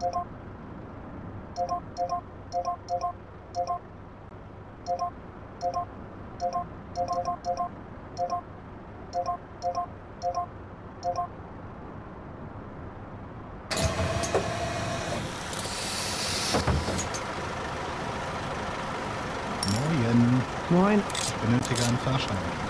Moin. Moin. Ich benötige einen Fahrschein.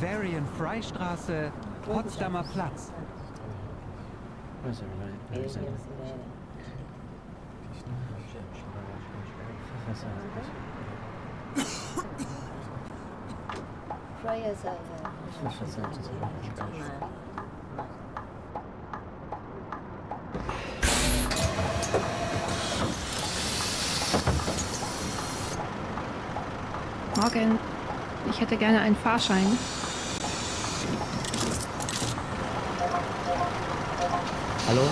Varian Freistraße, Potsdamer Platz. Freie Seite. Morgen. Ich hätte gerne einen Fahrschein. Hallo?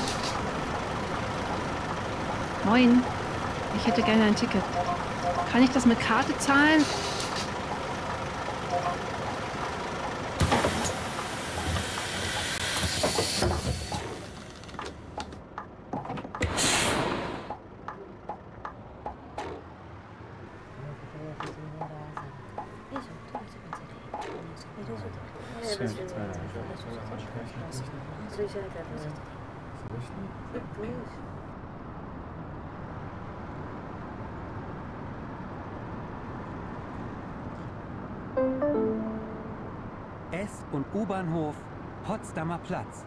Moin. Ich hätte gerne ein Ticket. Kann ich das mit Karte zahlen? S- und U-Bahnhof Potsdamer Platz.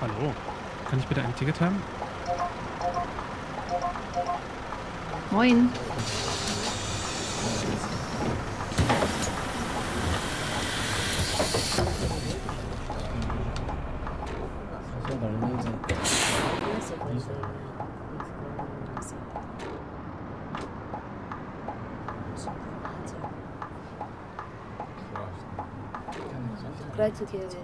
Hallo, kann ich bitte ein Ticket haben? Moin. Krajcuk je već.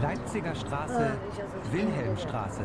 Leipziger Straße, Wilhelmstraße.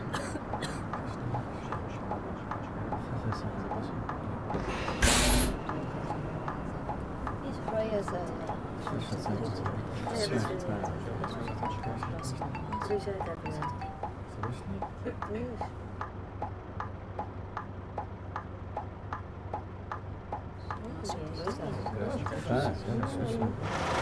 Süßigkeiten besorgt. So ist nicht. Nicht. Ja, ja, ja, ja, ja.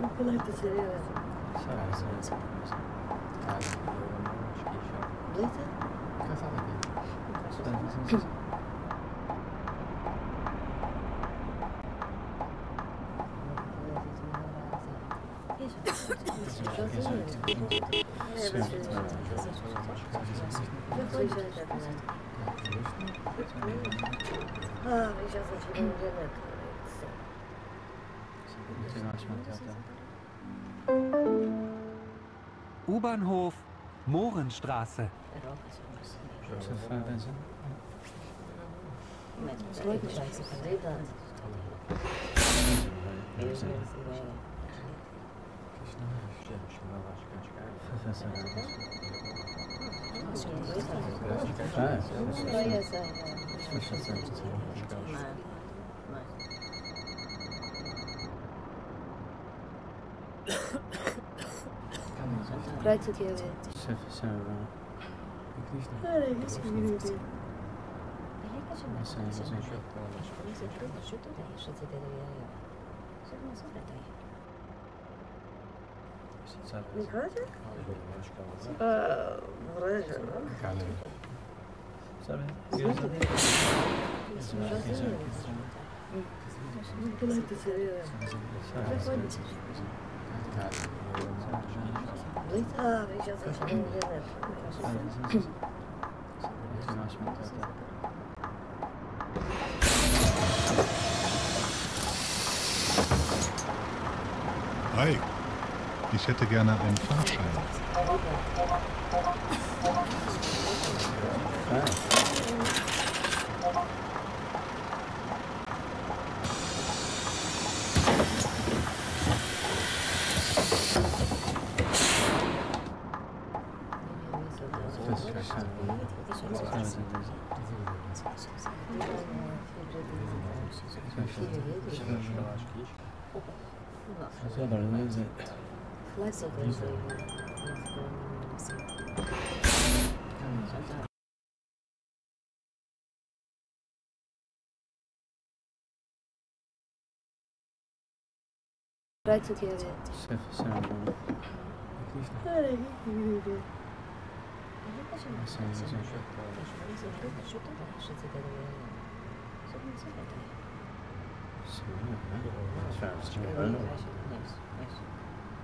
ممكن حتى سريع ليتر؟ كيف U-Bahnhof Mohrenstraße. А, ну, я за... Сейчас, сейчас, Братик я Все, все, да. Отлично. Gracias. Hi, ich hätte gerne einen Fahrschein. 来，坐坐坐。来坐这里。谢谢。谢谢。哎呀，你你你。没事没事没事。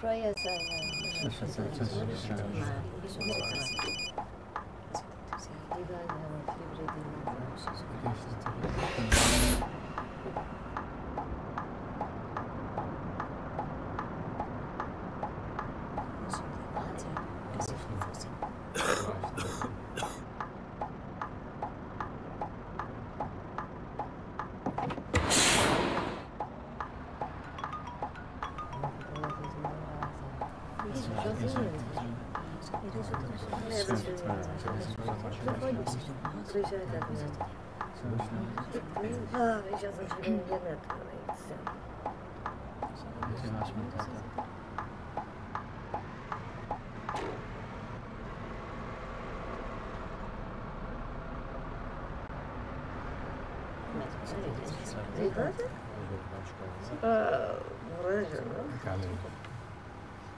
Prayer is a... Приезжает одна сестра. А, сейчас очень интернет говорится.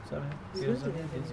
Sorry, here's a, here's.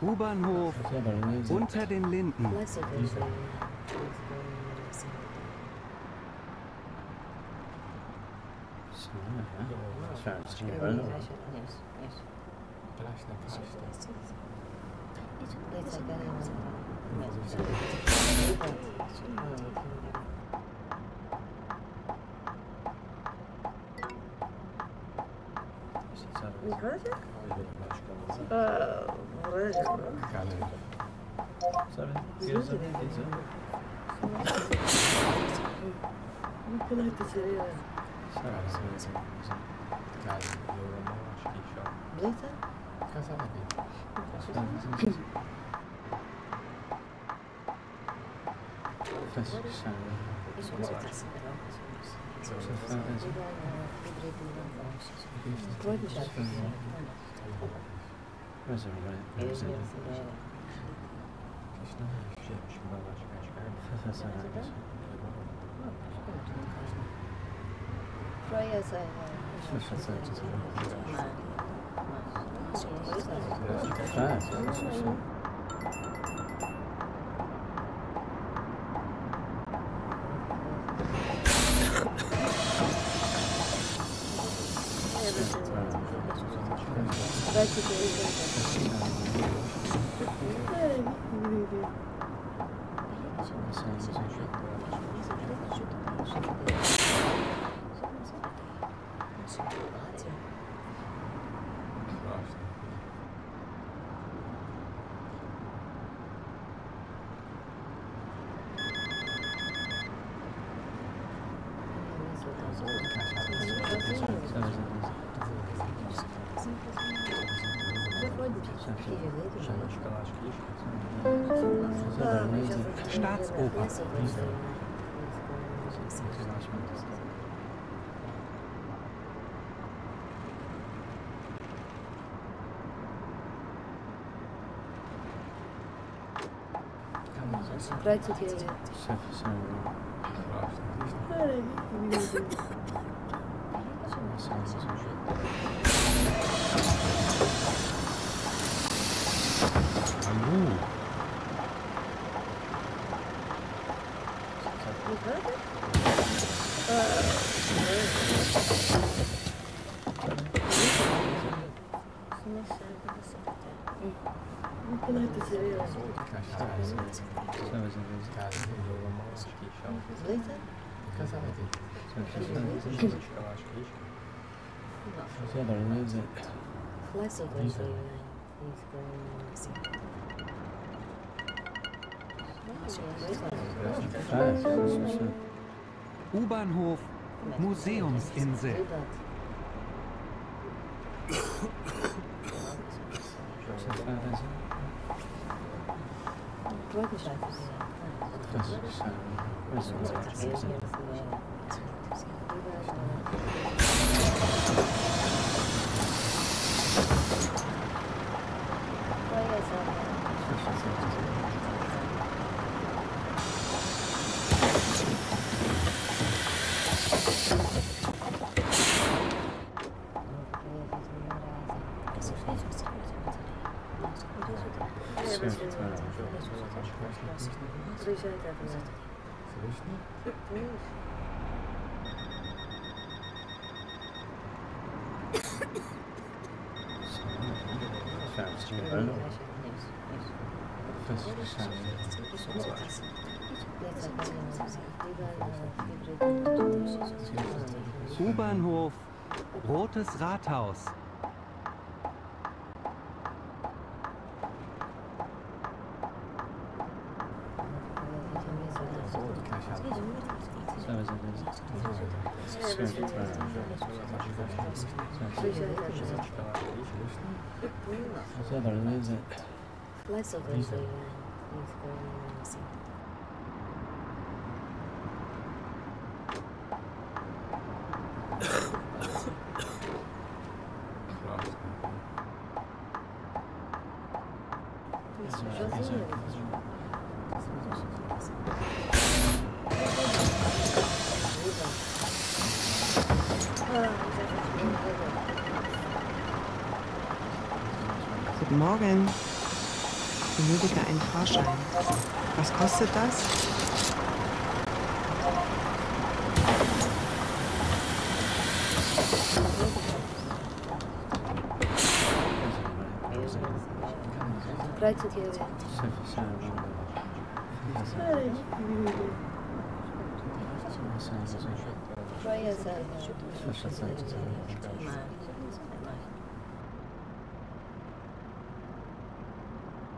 U-Bahnhof unter den Linden. Grazie. Yes. Staatsoper. Reize Later? Because I did. U-Bahnhof Museumsinsel. Das ist, äh, das Rotes Rathaus. Service and Morgen. Benötige einen Fahrschein. Was kostet das? Thank.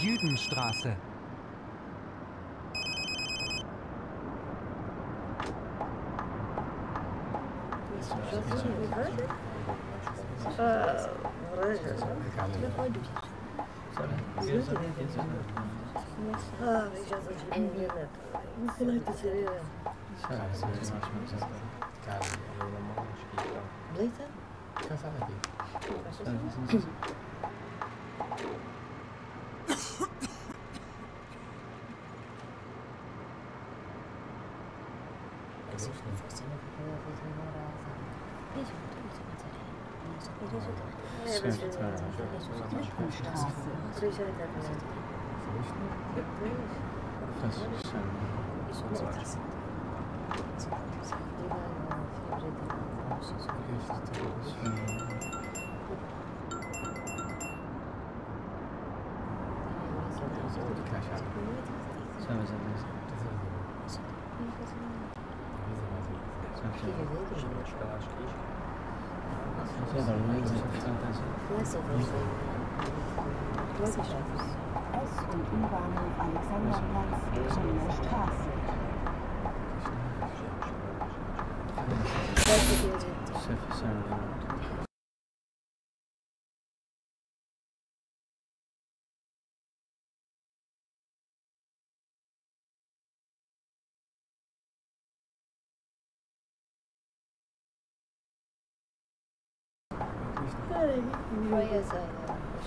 Jüdenstraße. Later? Приезжай, да, посмотри. Слышно? Слышно. Слышно. Thank you. Bürgerschuss. S- und U-Bahnhof Alexanderplatz, Straße.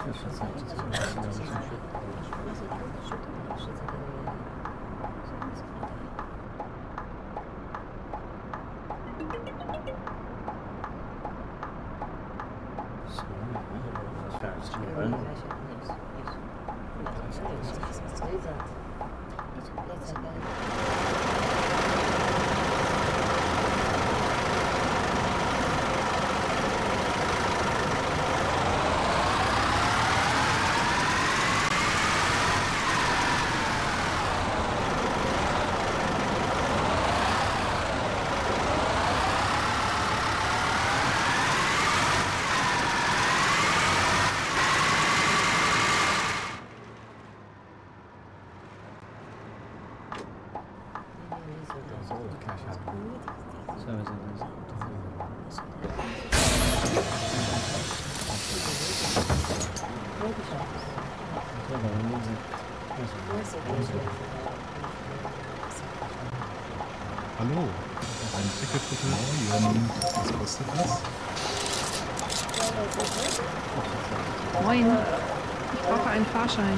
就是在之前我们进行的程序，它可能是规则的，还是它也是在。Hallo, ein Ticket bitte. Moin. Was kostet das? Moin. Ich brauche einen Fahrschein.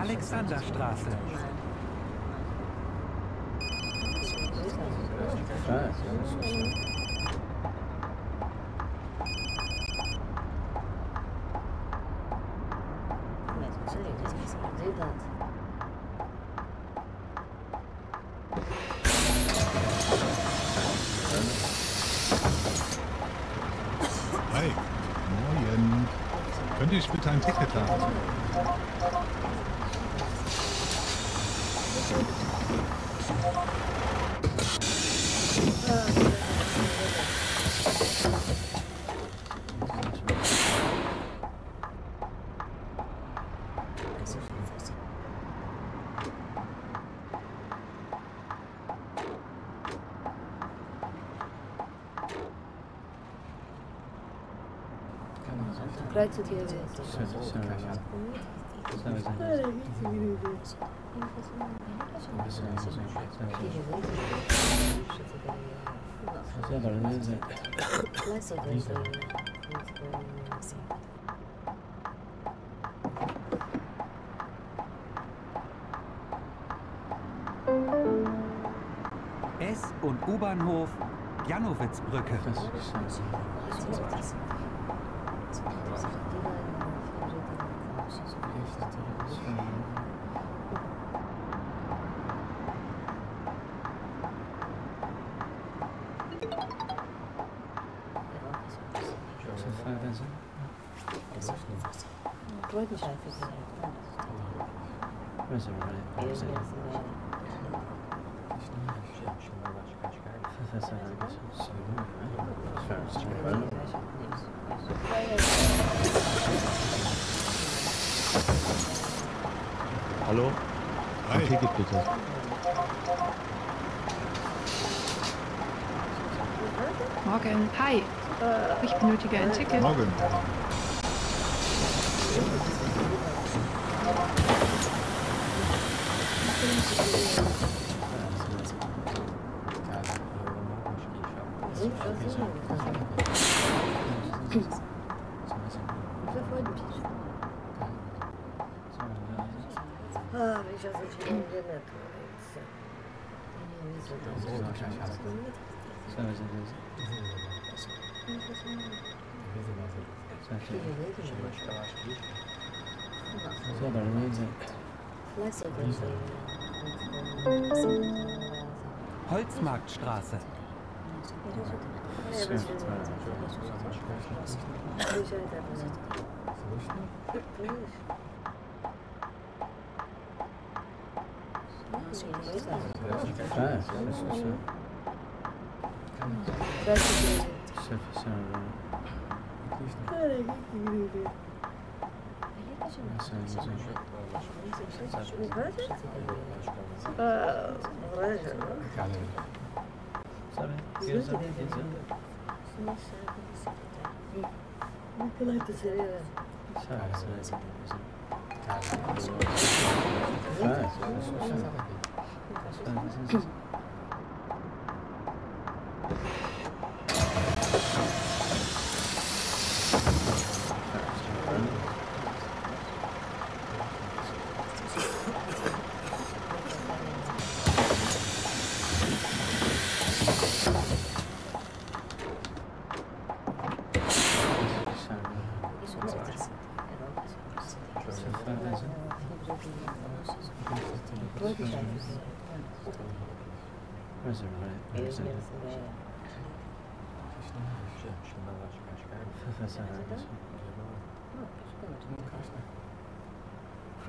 Alexanderstraße. Hi. Moin. Könnte ich bitte ein Ticket haben? Kreuze die Welt. S- und U-Bahnhof Janowitzbrücke. Сегодня шапит. Özür dilerim. Sen sen sen sen sen sen sen sen sen sen sen Hallo? Ein Hi. Ticket bitte. Morgen. Hi. Ich benötige ein Ticket. Morgen. А, ви зараз очень не твориться. Holzmarktstraße. Ah, c'est ça. Ça, c'est Ça fait ça. Allez, Ah, 嗯，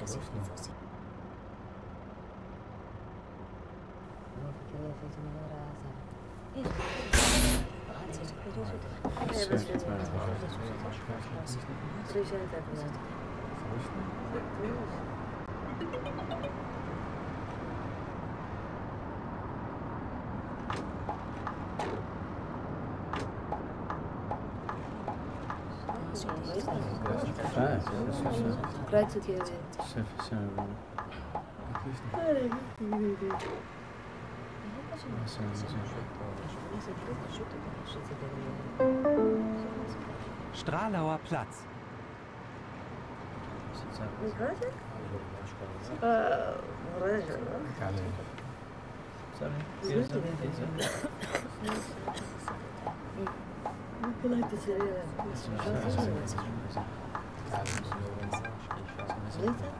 разогнался. А, все, все, все. Reizet je weer. Even zijn we. Wat Platz. Sorry. 嗯。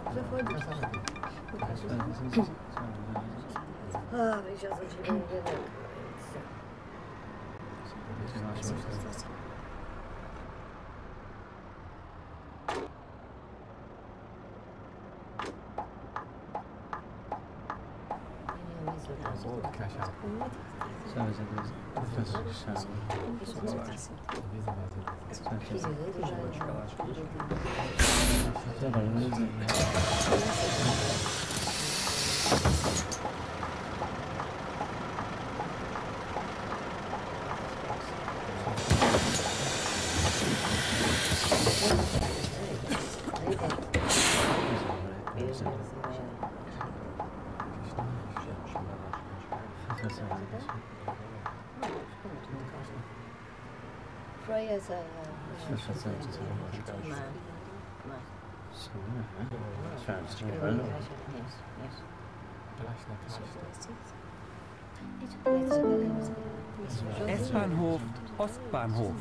Trabalhando. S-Bahnhof, Ostbahnhof.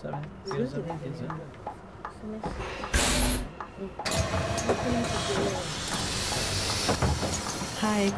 Seven, zero, seven, zero. Hi.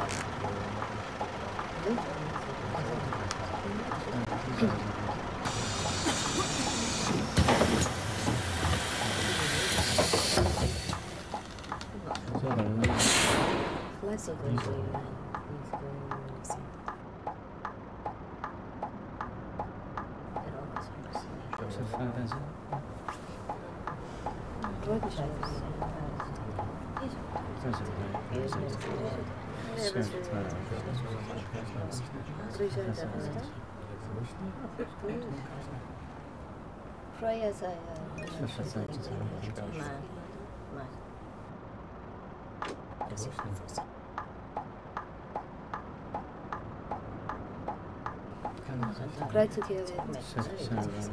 Kreuz zu dir werden. Sehr, sehr, sehr.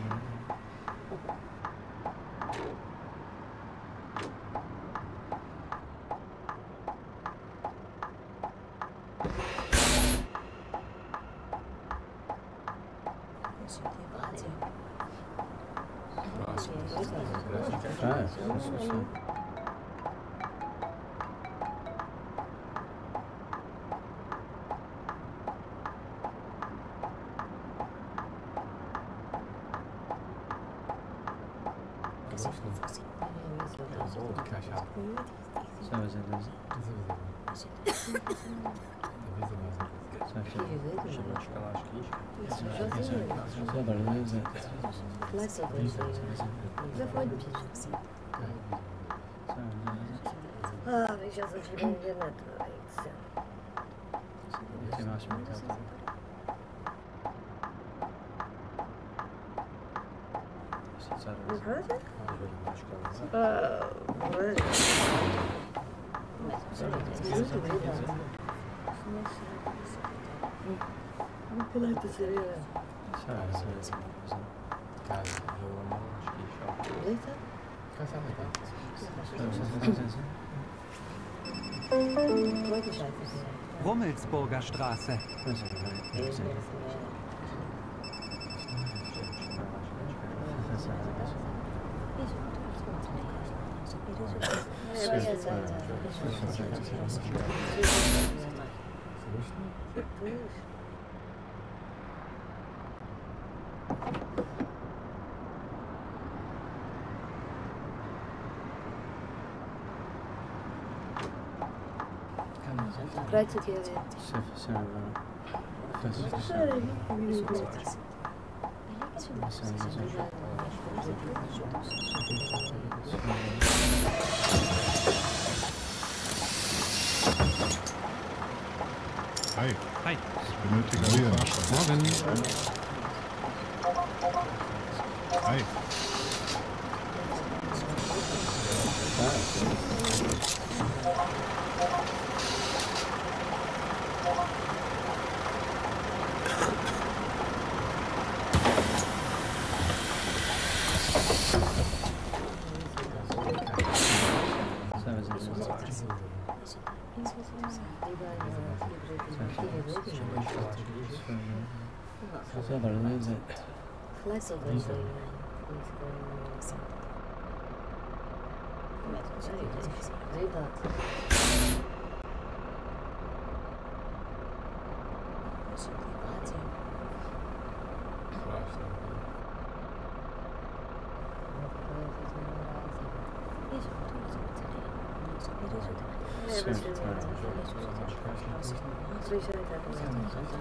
Rüber. Less of those are Заходите. А, вы сейчас очень интернет творится. Вы против? А, Rummelsburger Straße. Братья делают. Все, все, да. Все, все, все. Hi, Hi. ich benötige Fahrschein. Morgen.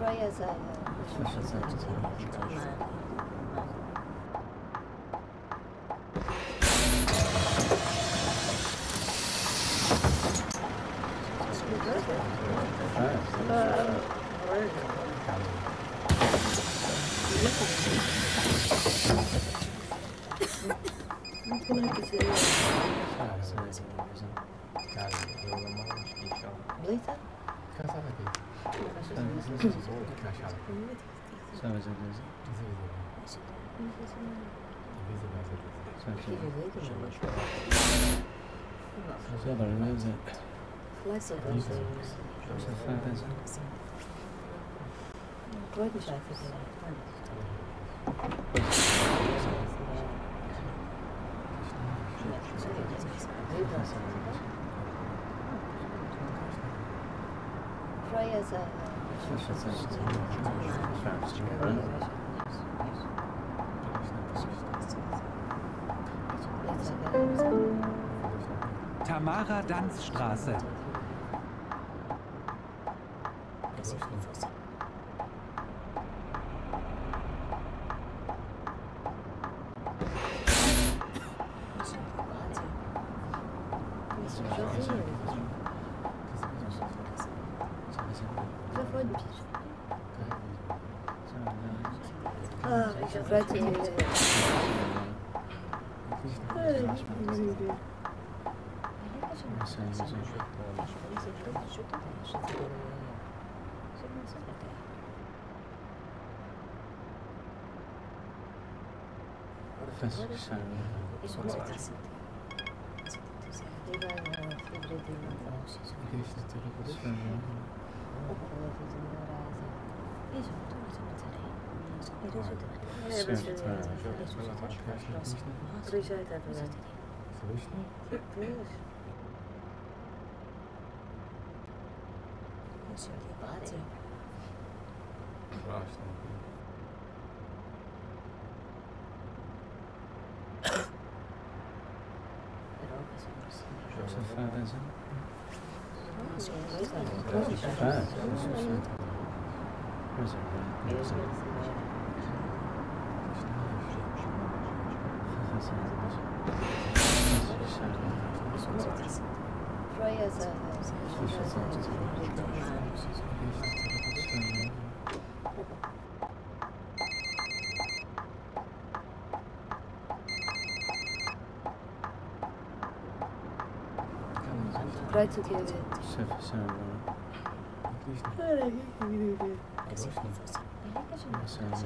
我也在。Saga. Tamara Danzstraße. Приезжай туда. Понимаешь? Freya Saga. Freizeit Kreuzugehege. Szef, szef. Szef.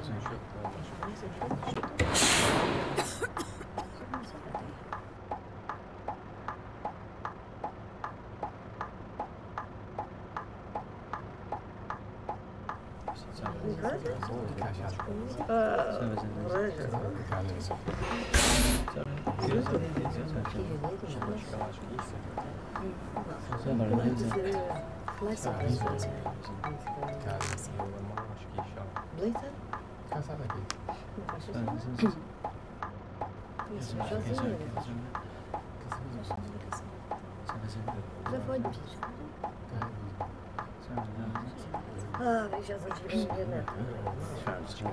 Isso, já foi. Já foi difícil. Şarjı.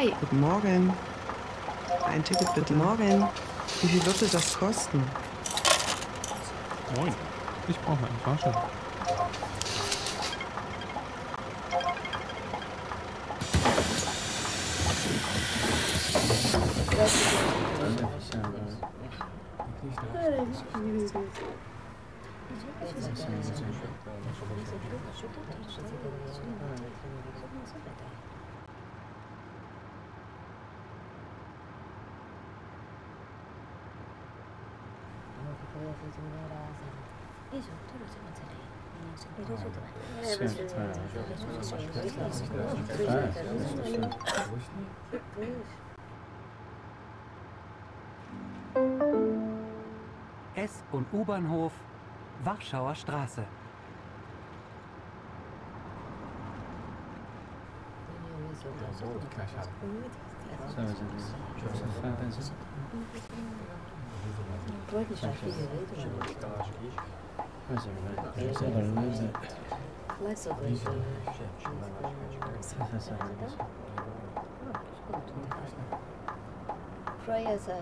Hi, Guten Morgen. Ein Ticket bitte. Morgen. Wie viel würde das kosten? Moin. Ich brauche einen Fahrschein. S- und U-Bahnhof Warschauer Straße. pode deixar aqui direito, Mas é, mas é. Let's go. Let's go. Prayers are...